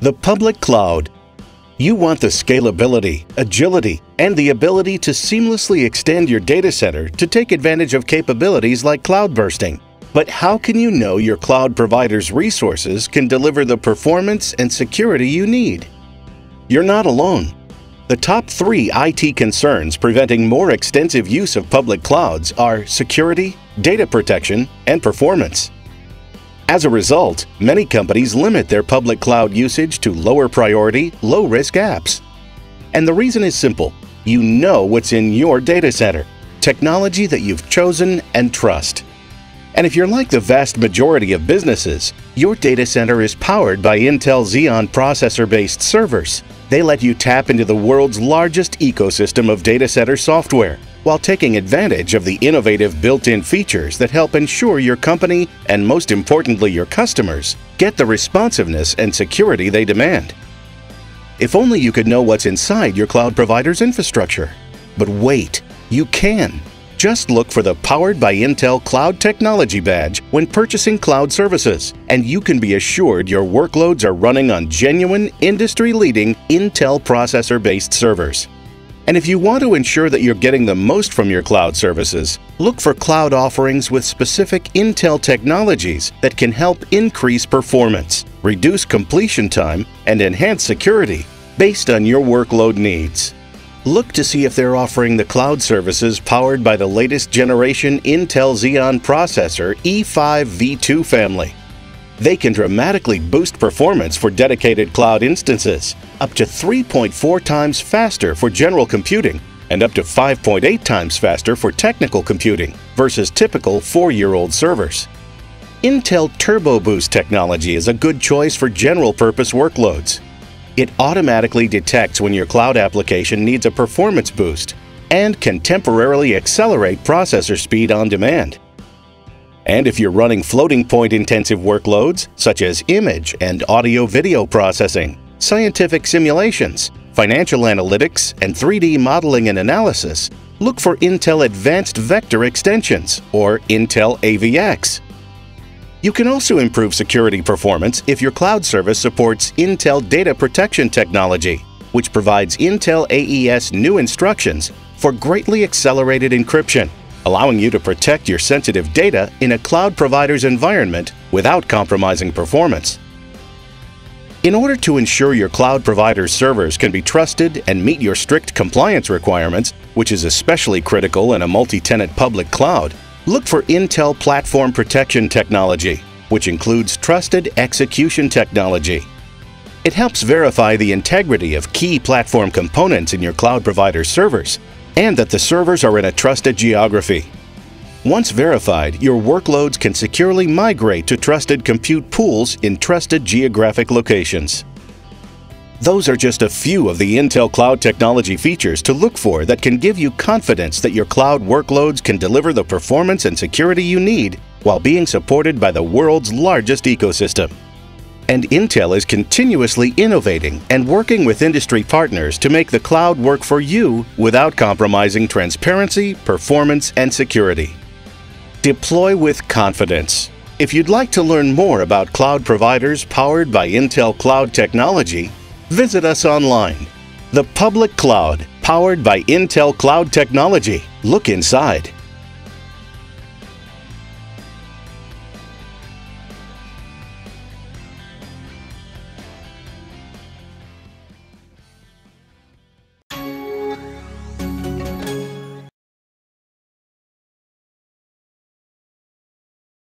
The public cloud. You want the scalability, agility, and the ability to seamlessly extend your data center to take advantage of capabilities like cloud bursting. But how can you know your cloud provider's resources can deliver the performance and security you need? You're not alone. The top three IT concerns preventing more extensive use of public clouds are security, data protection, and performance. As a result, many companies limit their public cloud usage to lower priority, low risk apps. And the reason is simple you know what's in your data center, technology that you've chosen and trust. And if you're like the vast majority of businesses, your data center is powered by Intel Xeon processor based servers. They let you tap into the world's largest ecosystem of data center software while taking advantage of the innovative built-in features that help ensure your company and most importantly your customers get the responsiveness and security they demand. If only you could know what's inside your cloud provider's infrastructure. But wait, you can. Just look for the Powered by Intel Cloud Technology badge when purchasing cloud services, and you can be assured your workloads are running on genuine, industry-leading Intel processor-based servers. And if you want to ensure that you're getting the most from your cloud services, look for cloud offerings with specific Intel technologies that can help increase performance, reduce completion time, and enhance security based on your workload needs. Look to see if they're offering the cloud services powered by the latest generation Intel Xeon processor E5 V2 family they can dramatically boost performance for dedicated cloud instances, up to 3.4 times faster for general computing and up to 5.8 times faster for technical computing versus typical four-year-old servers. Intel Turbo Boost technology is a good choice for general purpose workloads. It automatically detects when your cloud application needs a performance boost and can temporarily accelerate processor speed on demand. And if you're running floating point intensive workloads, such as image and audio video processing, scientific simulations, financial analytics, and 3D modeling and analysis, look for Intel Advanced Vector Extensions, or Intel AVX. You can also improve security performance if your cloud service supports Intel Data Protection Technology, which provides Intel AES new instructions for greatly accelerated encryption allowing you to protect your sensitive data in a cloud provider's environment without compromising performance. In order to ensure your cloud provider's servers can be trusted and meet your strict compliance requirements, which is especially critical in a multi-tenant public cloud, look for Intel Platform Protection Technology, which includes trusted execution technology. It helps verify the integrity of key platform components in your cloud provider's servers and that the servers are in a trusted geography. Once verified, your workloads can securely migrate to trusted compute pools in trusted geographic locations. Those are just a few of the Intel Cloud technology features to look for that can give you confidence that your cloud workloads can deliver the performance and security you need while being supported by the world's largest ecosystem. And Intel is continuously innovating and working with industry partners to make the cloud work for you without compromising transparency, performance, and security. Deploy with confidence. If you'd like to learn more about cloud providers powered by Intel Cloud technology, visit us online. The public cloud, powered by Intel Cloud technology. Look inside